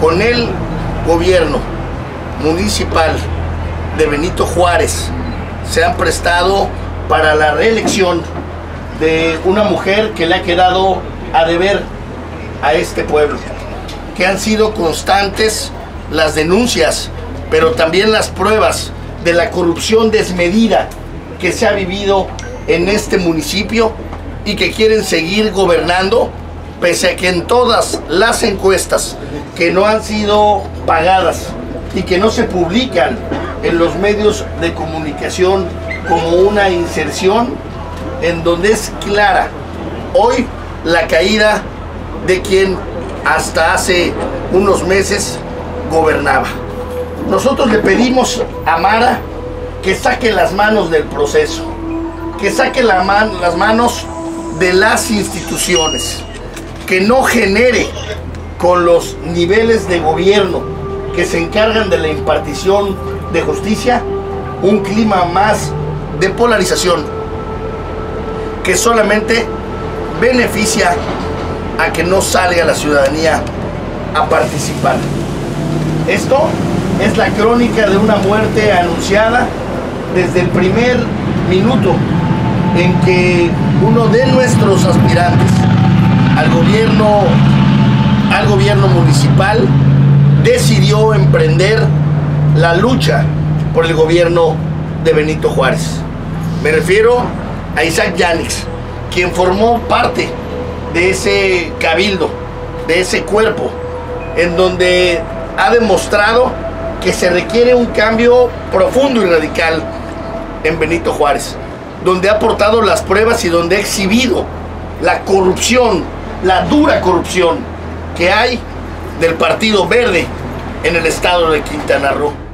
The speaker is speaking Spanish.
con el gobierno municipal de Benito Juárez se han prestado para la reelección de una mujer que le ha quedado a deber a este pueblo, que han sido constantes las denuncias, pero también las pruebas de la corrupción desmedida que se ha vivido en este municipio y que quieren seguir gobernando, pese a que en todas las encuestas que no han sido pagadas y que no se publican en los medios de comunicación como una inserción en donde es clara hoy la caída de quien hasta hace unos meses gobernaba. Nosotros le pedimos a Mara que saque las manos del proceso, que saque la las manos de las instituciones, que no genere con los niveles de gobierno que se encargan de la impartición de justicia un clima más de polarización que solamente beneficia a que no salga la ciudadanía a participar. Esto es la crónica de una muerte anunciada desde el primer minuto en que uno de nuestros aspirantes al gobierno al gobierno municipal decidió emprender la lucha por el gobierno de Benito Juárez. Me refiero a Isaac Yanix, quien formó parte de ese cabildo, de ese cuerpo, en donde ha demostrado que se requiere un cambio profundo y radical en Benito Juárez, donde ha aportado las pruebas y donde ha exhibido la corrupción, la dura corrupción que hay del Partido Verde en el estado de Quintana Roo.